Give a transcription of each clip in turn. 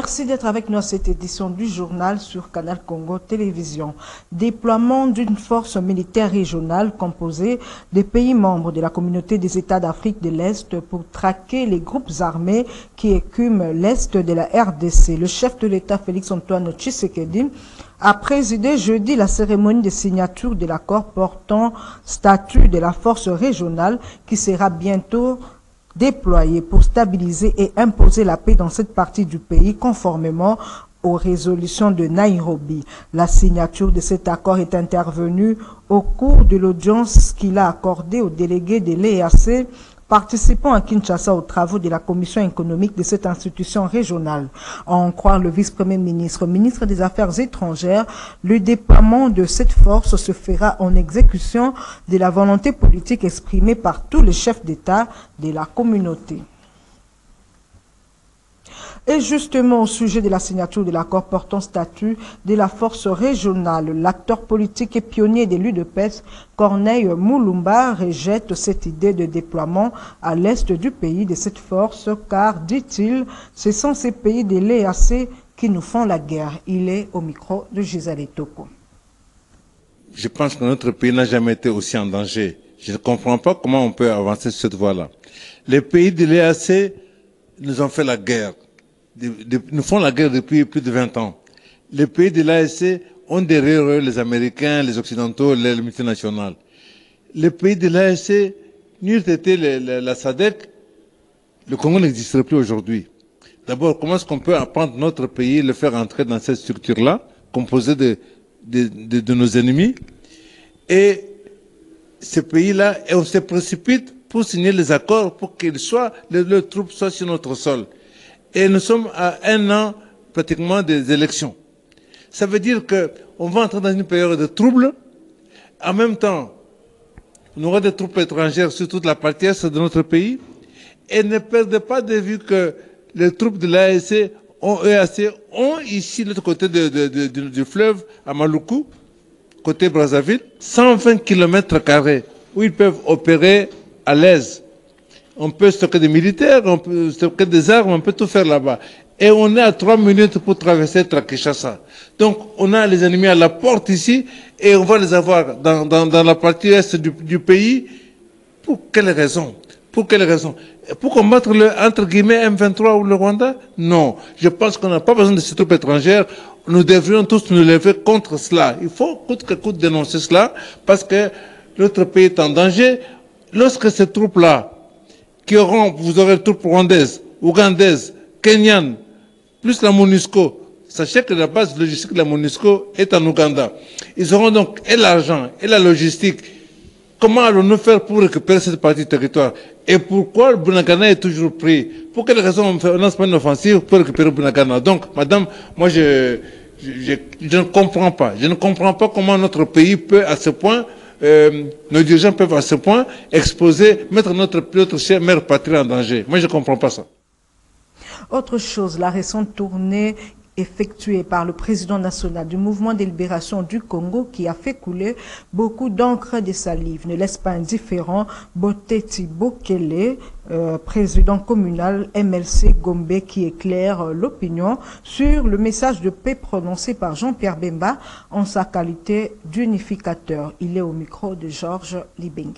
Merci d'être avec nous à cette édition du journal sur Canal Congo Télévision. Déploiement d'une force militaire régionale composée des pays membres de la communauté des États d'Afrique de l'Est pour traquer les groupes armés qui écument l'Est de la RDC. Le chef de l'État Félix Antoine Tshisekedi a présidé jeudi la cérémonie de signature de l'accord portant statut de la force régionale qui sera bientôt déployés pour stabiliser et imposer la paix dans cette partie du pays conformément aux résolutions de Nairobi. La signature de cet accord est intervenue au cours de l'audience qu'il a accordée aux délégués de l'EAC participant à Kinshasa aux travaux de la commission économique de cette institution régionale. En croire le vice-premier ministre, ministre des Affaires étrangères, le déploiement de cette force se fera en exécution de la volonté politique exprimée par tous les chefs d'État de la communauté. Et justement, au sujet de la signature de l'accord portant statut de la force régionale, l'acteur politique et pionnier de l'UDPS, Corneille Moulumba, rejette cette idée de déploiement à l'est du pays de cette force, car, dit-il, ce sont ces pays de l'EAC qui nous font la guerre. Il est au micro de Gisèle Toko. Je pense que notre pays n'a jamais été aussi en danger. Je ne comprends pas comment on peut avancer sur cette voie-là. Les pays de l'EAC nous ont fait la guerre nous font la guerre depuis plus de 20 ans. Les pays de l'ASC ont derrière eux les Américains, les Occidentaux, les multinationales. Les pays de l'ASC, n'eût été la SADEC, le Congo n'existerait plus aujourd'hui. D'abord, comment est-ce qu'on peut apprendre notre pays, le faire entrer dans cette structure-là, composée de, de, de, de, nos ennemis? Et ces pays-là, on se précipite pour signer les accords pour qu'ils soient, leurs troupes soient sur notre sol. Et nous sommes à un an pratiquement des élections. Ça veut dire qu'on va entrer dans une période de trouble. En même temps, on aura des troupes étrangères sur toute la partie est de notre pays. Et ne perdez pas de vue que les troupes de l'AEC ont, EAC ont ici, de l'autre côté du fleuve, à Maluku, côté Brazzaville, 120 km où ils peuvent opérer à l'aise on peut stocker des militaires, on peut stocker des armes, on peut tout faire là-bas. Et on est à trois minutes pour traverser Trakishasa. Donc, on a les ennemis à la porte ici, et on va les avoir dans, dans, dans la partie est du, du, pays. Pour quelle raison? Pour quelle raison? Pour combattre le, entre guillemets, M23 ou le Rwanda? Non. Je pense qu'on n'a pas besoin de ces troupes étrangères. Nous devrions tous nous lever contre cela. Il faut coûte que coûte dénoncer cela, parce que notre pays est en danger. Lorsque ces troupes-là qui auront, vous aurez troupes rwandaises, ougandaises, kenyanes, plus la MONUSCO. Sachez que la base logistique de la MONUSCO est en Ouganda. Ils auront donc et l'argent et la logistique. Comment allons-nous faire pour récupérer cette partie du territoire? Et pourquoi le Bunagana est toujours pris? Pour quelle raison on ne lance pas une offensive pour récupérer Bunagana? Donc, madame, moi je, je, je, ne comprends pas. Je ne comprends pas comment notre pays peut à ce point euh, nos dirigeants peuvent à ce point exposer, mettre notre, notre chère mère patrie en danger. Moi, je ne comprends pas ça. Autre chose, la récente tournée effectuée par le président national du mouvement de libération du Congo qui a fait couler beaucoup d'encre de salive ne laisse pas indifférent Boteti Bokele, euh, président communal MLC Gombe qui éclaire euh, l'opinion sur le message de paix prononcé par Jean-Pierre Bemba en sa qualité d'unificateur. Il est au micro de Georges Libeng.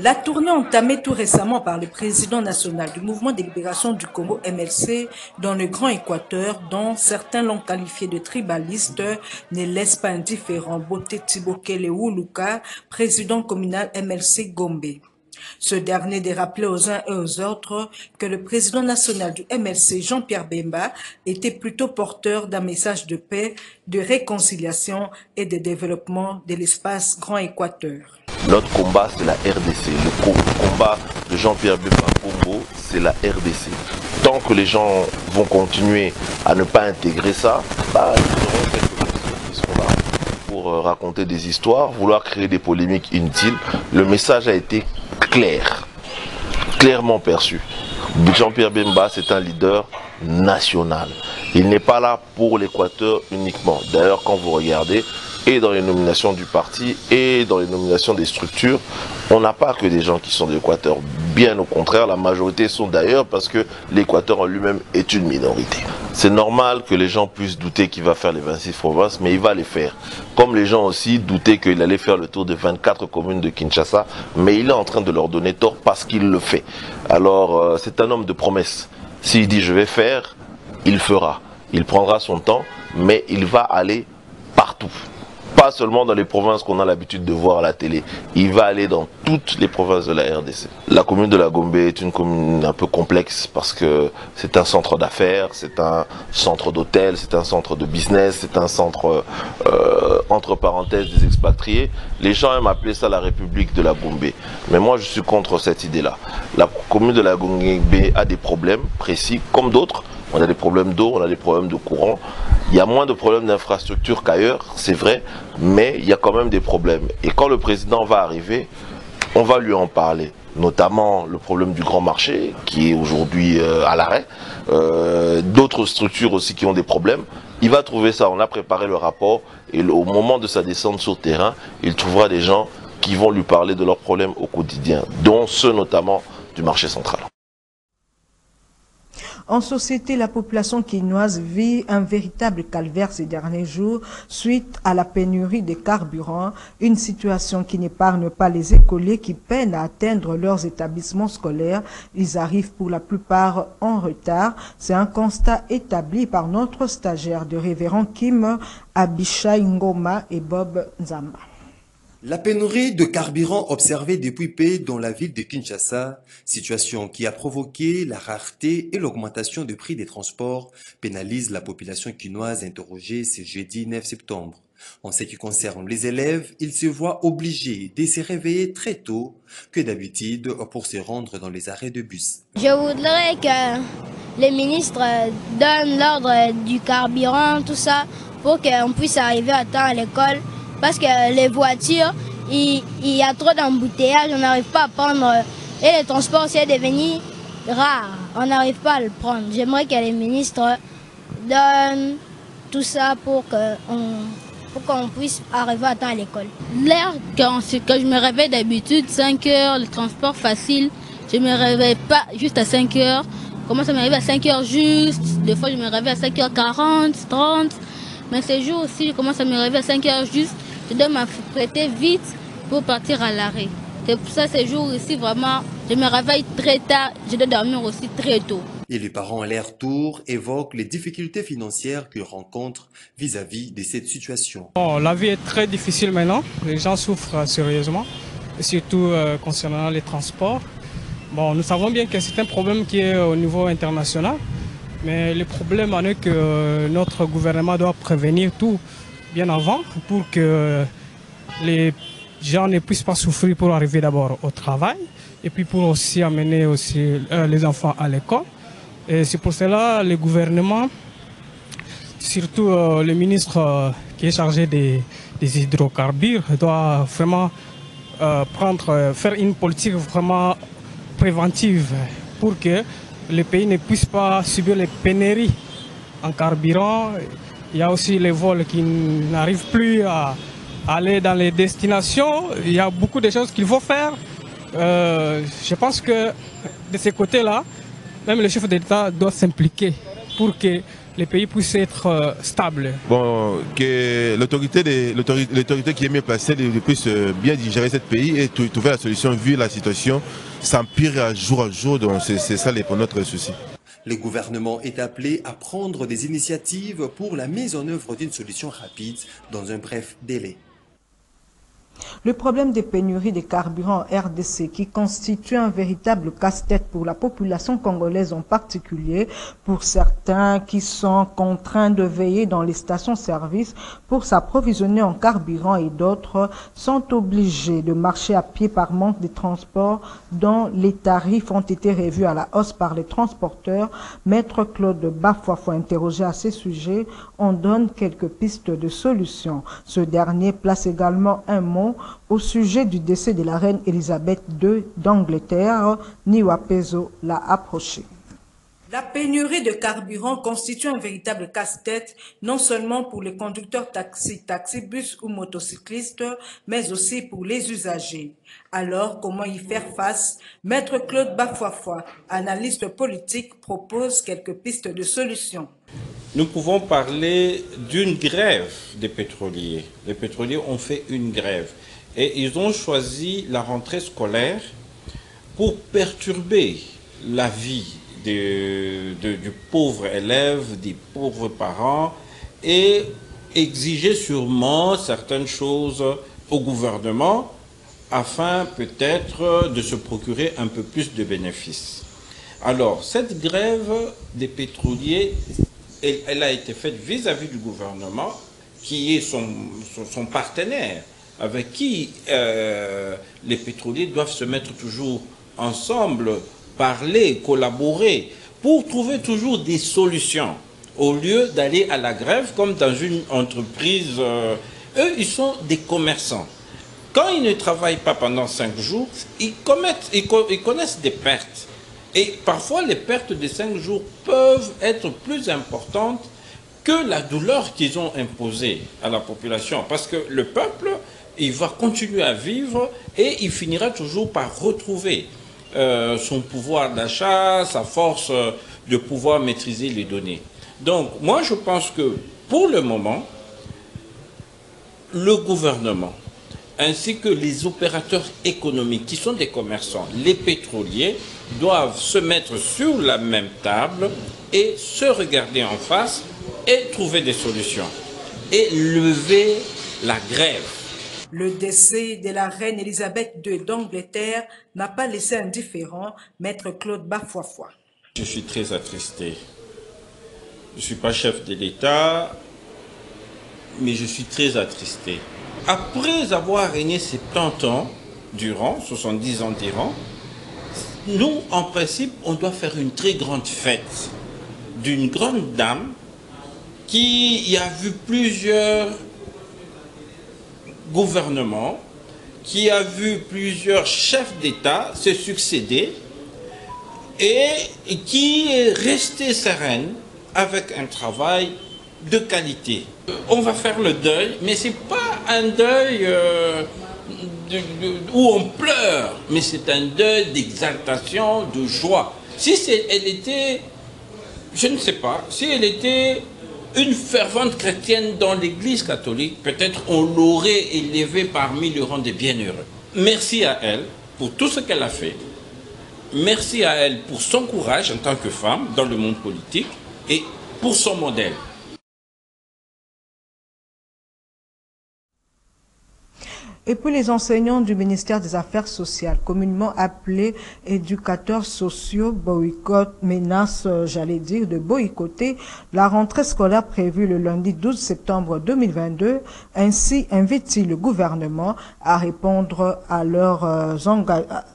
La tournée entamée tout récemment par le président national du mouvement de libération du Congo MLC dans le Grand Équateur, dont certains l'ont qualifié de tribaliste, ne laisse pas indifférent Bote Tibokele Luka, président communal MLC Gombe. Ce dernier de rappeler aux uns et aux autres que le président national du MLC, Jean-Pierre Bemba, était plutôt porteur d'un message de paix, de réconciliation et de développement de l'espace Grand Équateur. Notre combat, c'est la RDC. Le combat de Jean-Pierre Bemba Combo, c'est la RDC. Tant que les gens vont continuer à ne pas intégrer ça, bah, ils seront là pour raconter des histoires, vouloir créer des polémiques inutiles. Le message a été clair, clairement perçu. Jean-Pierre Bemba, c'est un leader national. Il n'est pas là pour l'Équateur uniquement. D'ailleurs, quand vous regardez, et dans les nominations du parti et dans les nominations des structures, on n'a pas que des gens qui sont de l'Équateur. Bien au contraire, la majorité sont d'ailleurs parce que l'Équateur en lui-même est une minorité. C'est normal que les gens puissent douter qu'il va faire les 26 provinces, mais il va les faire. Comme les gens aussi doutaient qu'il allait faire le tour de 24 communes de Kinshasa, mais il est en train de leur donner tort parce qu'il le fait. Alors, euh, c'est un homme de promesse. S'il dit je vais faire, il fera. Il prendra son temps, mais il va aller partout pas seulement dans les provinces qu'on a l'habitude de voir à la télé. Il va aller dans toutes les provinces de la RDC. La commune de la Gombe est une commune un peu complexe parce que c'est un centre d'affaires, c'est un centre d'hôtel, c'est un centre de business, c'est un centre euh, entre parenthèses des expatriés. Les gens aiment appeler ça la République de la Gombe. Mais moi je suis contre cette idée-là. La commune de la Gombe a des problèmes précis comme d'autres. On a des problèmes d'eau, on a des problèmes de courant. Il y a moins de problèmes d'infrastructure qu'ailleurs, c'est vrai, mais il y a quand même des problèmes. Et quand le président va arriver, on va lui en parler notamment le problème du grand marché qui est aujourd'hui euh, à l'arrêt, euh, d'autres structures aussi qui ont des problèmes. Il va trouver ça, on a préparé le rapport et au moment de sa descente sur terrain, il trouvera des gens qui vont lui parler de leurs problèmes au quotidien, dont ceux notamment du marché central. En société, la population quinoise vit un véritable calvaire ces derniers jours suite à la pénurie des carburants, une situation qui n'épargne pas les écoliers qui peinent à atteindre leurs établissements scolaires. Ils arrivent pour la plupart en retard. C'est un constat établi par notre stagiaire de révérend Kim Abishai Ngoma et Bob Nzamba. La pénurie de carburant observée depuis peu dans la ville de Kinshasa, situation qui a provoqué la rareté et l'augmentation du prix des transports, pénalise la population quinoise interrogée ce jeudi 9 septembre. En ce qui concerne les élèves, ils se voient obligés de se réveiller très tôt que d'habitude pour se rendre dans les arrêts de bus. Je voudrais que les ministres donnent l'ordre du carburant, tout ça, pour qu'on puisse arriver à temps à l'école parce que les voitures, il, y a trop d'embouteillages, on n'arrive pas à prendre. Et les transports, c'est devenu rare, on n'arrive pas à le prendre. J'aimerais que les ministres donnent tout ça pour qu'on puisse arriver à temps à l'école. L'air, quand, je me réveille d'habitude, 5 heures, le transport facile, je ne me réveille pas juste à 5 heures. Comment ça m'arrive à 5 heures juste? Des fois, je me réveille à 5h40, 30. Mais ces jours aussi, je commence à me réveiller à 5 heures juste je dois m'apprêter vite pour partir à l'arrêt. C'est pour ça ces jours ici, vraiment, je me réveille très tard, je dois dormir aussi très tôt. Et les parents à leur tour évoquent les difficultés financières qu'ils rencontrent vis-à-vis de cette situation. la vie est très difficile maintenant, les gens souffrent sérieusement, surtout euh, concernant les transports. Bon, nous savons bien que c'est un problème qui est au niveau international, mais le problème est que euh, notre gouvernement doit prévenir tout bien avant pour que les gens ne puissent pas souffrir pour arriver d'abord au travail et puis pour aussi amener aussi euh, les enfants à l'école. Et c'est pour cela le gouvernement, surtout euh, le ministre euh, qui est chargé des, hydrocarbures, doit vraiment prendre, faire une politique vraiment préventive pour que le pays ne puisse pas subir les pénuries en carburant il y a aussi les vols qui n'arrivent plus à aller dans les destinations. Il y a beaucoup de choses qu'il faut faire. Euh, je pense que de ces côtés-là, même le chef d'État doit s'impliquer pour que les pays puissent être euh, stables. Bon, que l'autorité qui est mieux placée puisse euh, bien gérer ce pays et trouver la solution vu la situation s'empire jour à jour. Donc c'est ça pour notre souci. Le gouvernement est appelé à prendre des initiatives pour la mise en œuvre d'une solution rapide dans un bref délai. Le problème des pénuries de carburant RDC qui constitue un véritable casse-tête pour la population congolaise en particulier, pour certains qui sont contraints de veiller dans les stations-service pour s'approvisionner en carburant et d'autres sont obligés de marcher à pied par manque de transport dont les tarifs ont été revus à la hausse par les transporteurs. Maître Claude Bafoifo interrogé à ces sujets, on donne quelques pistes de solutions. Ce dernier place également un mot au sujet du décès de la reine Elisabeth II d'Angleterre, Niwa Pezo l'a approché. La pénurie de carburant constitue un véritable casse-tête, non seulement pour les conducteurs taxi, taxibus ou motocyclistes, mais aussi pour les usagers. Alors, comment y faire face? Maître Claude Bafoifoy, analyste politique, propose quelques pistes de solutions. Nous pouvons parler d'une grève des pétroliers. Les pétroliers ont fait une grève et ils ont choisi la rentrée scolaire pour perturber la vie du pauvre élève, des pauvres parents, et exiger sûrement certaines choses au gouvernement afin peut-être de se procurer un peu plus de bénéfices. Alors, cette grève des pétroliers, elle, a été faite vis-à-vis du gouvernement, qui est son, partenaire, avec qui euh, les pétroliers doivent se mettre toujours ensemble parler, collaborer, pour trouver toujours des solutions, au lieu d'aller à la grève comme dans une entreprise. Euh, eux, ils sont des commerçants. Quand ils ne travaillent pas pendant cinq jours, ils, commettent, ils, connaissent des pertes. Et parfois, les pertes de cinq jours peuvent être plus importantes que la douleur qu'ils ont imposée à la population. Parce que le peuple, il va continuer à vivre et il finira toujours par retrouver euh, son pouvoir d'achat, sa force euh, de pouvoir maîtriser les données. Donc, moi, je pense que pour le moment, le gouvernement, ainsi que les opérateurs économiques qui sont des commerçants, les pétroliers, doivent se mettre sur la même table et se regarder en face et trouver des solutions. Et lever la grève le décès de la reine Elisabeth II d'Angleterre n'a pas laissé indifférent maître Claude Bafoifoy. Je suis très attristé. Je ne suis pas chef de l'État, mais je suis très attristé. Après avoir régné 70 ans durant, 70 ans durant, nous, en principe, on doit faire une très grande fête d'une grande dame qui a vu plusieurs gouvernement qui a vu plusieurs chefs d'État se succéder et qui est resté sereine avec un travail de qualité. On va faire le deuil, mais ce n'est pas un deuil euh, où on pleure, mais c'est un deuil d'exaltation, de joie. Si elle était, je ne sais pas, si elle était une fervente chrétienne dans l'Église catholique, peut-être on l'aurait élevée parmi le rang des bienheureux. Merci à elle pour tout ce qu'elle a fait. Merci à elle pour son courage en tant que femme dans le monde politique et pour son modèle. Et puis les enseignants du ministère des Affaires sociales, communément appelés éducateurs sociaux, boycottent, menacent, euh, j'allais dire, de boycotter la rentrée scolaire prévue le lundi 12 septembre 2022. Ainsi invite-t-il le gouvernement à répondre à, leurs euh,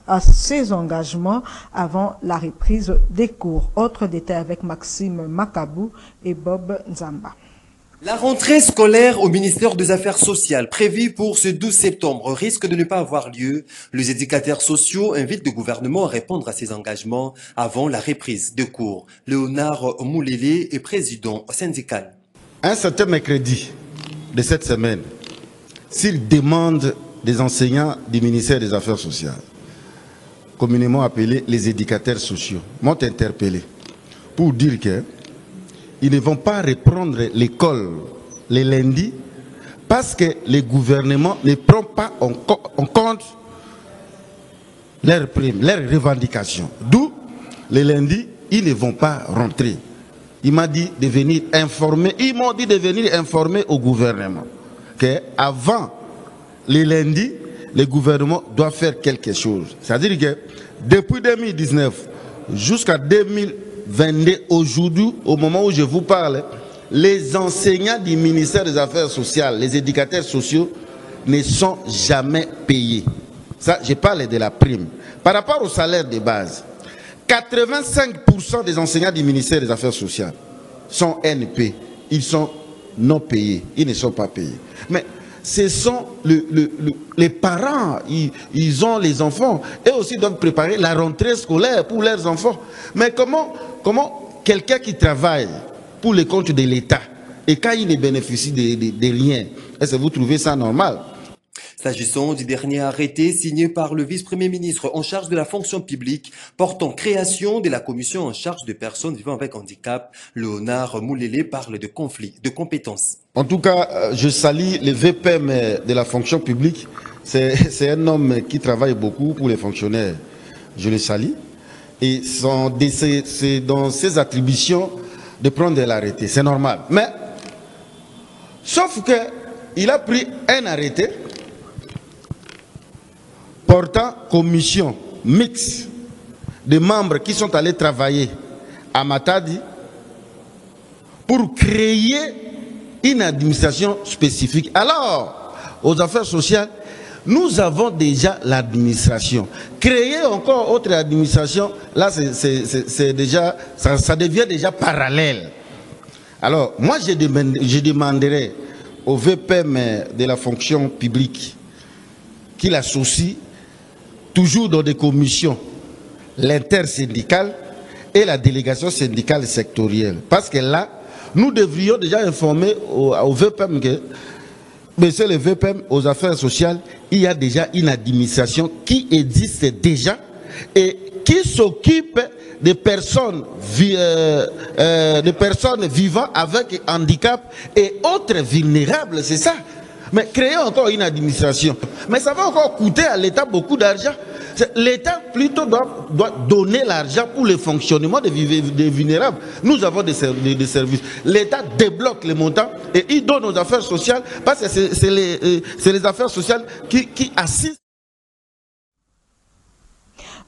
à ses engagements avant la reprise des cours. Autre détail avec Maxime Macabou et Bob Nzamba. La rentrée scolaire au ministère des Affaires sociales prévue pour ce 12 septembre risque de ne pas avoir lieu. Les éducateurs sociaux invitent le gouvernement à répondre à ses engagements avant la reprise de cours. Léonard Moulélé est président syndical. Un certain mercredi de cette semaine, s'il demande des enseignants du ministère des Affaires sociales, communément appelés les éducateurs sociaux, m'ont interpellé pour dire que ils ne vont pas reprendre l'école les lundis parce que le gouvernement ne prend pas en, compte leurs primes, leurs revendications. D'où, les lundis, ils ne vont pas rentrer. Il m'a dit de venir informer, ils m'ont dit de venir informer au gouvernement qu'avant les lundis, le gouvernement doit faire quelque chose. C'est-à-dire que depuis 2019 jusqu'à 2020,22 aujourd'hui, au moment où je vous parle, les enseignants du ministère des Affaires sociales, les éducateurs sociaux, ne sont jamais payés. Ça, je parle de la prime. Par rapport au salaire de base, 85% des enseignants du ministère des Affaires sociales sont NP. Ils sont non payés. Ils ne sont pas payés. Mais ce sont les parents, ils, ont les enfants. et aussi doivent préparer la rentrée scolaire pour leurs enfants. Mais comment Comment quelqu'un qui travaille pour les comptes de l'État et quand il ne bénéficie de, de, de rien, est-ce que vous trouvez ça normal? S'agissant du dernier arrêté signé par le vice-premier ministre en charge de la fonction publique portant création de la commission en charge de personnes vivant avec handicap, Léonard Moulélé parle de conflit de compétences. En tout cas, euh, je salue le VPM de la fonction publique. C'est un homme qui travaille beaucoup pour les fonctionnaires. Je le salue. Et c'est dans ses attributions de prendre l'arrêté. C'est normal. Mais, sauf que il a pris un arrêté portant commission mixte de membres qui sont allés travailler à Matadi pour créer une administration spécifique. Alors, aux affaires sociales, nous avons déjà l'administration. Créer encore autre administration, là, c'est déjà, ça, devient déjà parallèle. Alors, moi, je, je demanderai au VPM de la fonction publique qu'il associe toujours dans des commissions, l'intersyndicale et la délégation syndicale sectorielle. Parce que là, nous devrions déjà informer au, au VPM que, monsieur le VPM, aux affaires sociales, il y a déjà une administration qui existe déjà et qui s'occupe des personnes, euh, euh, des personnes vivant avec handicap et autres vulnérables, c'est ça. Mais créer encore une administration. Mais ça va encore coûter à l'État beaucoup d'argent. L'État plutôt doit, doit donner l'argent pour le fonctionnement des, vulnérables. Nous avons des, des, des services. L'État débloque les montants et il donne aux affaires sociales parce que c'est les, euh, les, affaires sociales qui, qui assistent.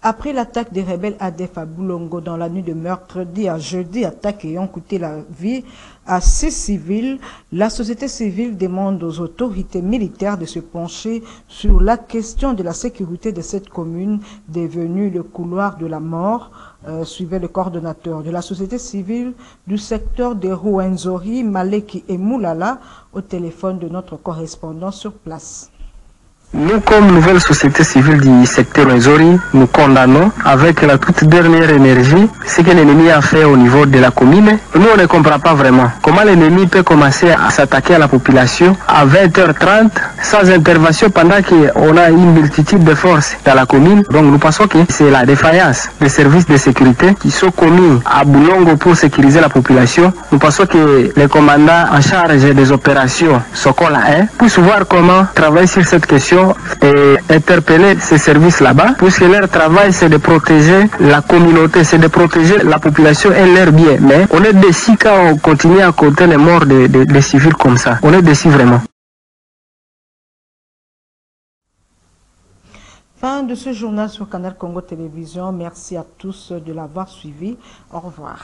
Après l'attaque des rebelles ADF à Boulongo dans la nuit de mercredi à jeudi, attaque ayant coûté la vie à six civils, la société civile demande aux autorités militaires de se pencher sur la question de la sécurité de cette commune devenue le couloir de la mort, euh, suivait le coordonnateur de la société civile du secteur de Rouenzori, Maleki et Moulala au téléphone de notre correspondant sur place. Nous, comme nouvelle société civile du secteur Zori, nous condamnons avec la toute dernière énergie ce que l'ennemi a fait au niveau de la commune. Nous, on ne comprend pas vraiment comment l'ennemi peut commencer à s'attaquer à la population à 20h30 sans intervention pendant qu'on a une multitude de forces dans la commune. Donc nous pensons que c'est la défaillance des services de sécurité qui sont commis à Boulongo pour sécuriser la population. Nous pensons que les commandants en charge des opérations Sokola 1 puissent voir comment travailler sur cette question et interpeller ces services là-bas, puisque leur travail c'est de protéger la communauté, c'est de protéger la population et leurs biens. Mais on est déçus quand on continue à compter les morts des civils comme ça. On est déçus vraiment. Fin de ce journal sur Canal Congo Télévision. Merci à tous de l'avoir suivi. Au revoir.